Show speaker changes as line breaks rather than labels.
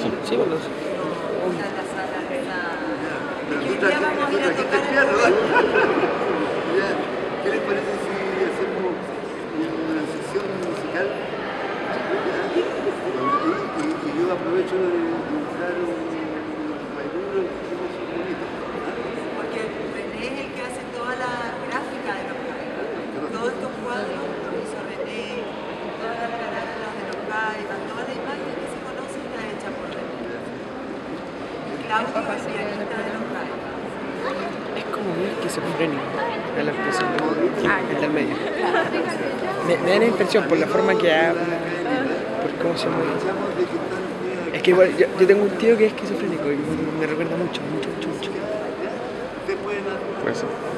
¿Qué les parece si hacemos una sesión musical? Y, yo aprovecho de dibujar un bailuro y hacemos un bonito. ¿ah?
Porque René es el que hace toda la gráfica de los caibas. Todos estos cuadros los hizo René, todas las carátulas de los caibas, toda la imagen que se conoce está hecha por René. Claudio es pianista de los caibas.
Es como muy esquizofrénico en la expresión el del medio. Me, me da la impresión por la forma que habla, por cómo se mueve.
Que
Es que igual, yo, yo tengo un tío que es esquizofrénico y me, me recuerda mucho, mucho, mucho, mucho.
Ustedes pueden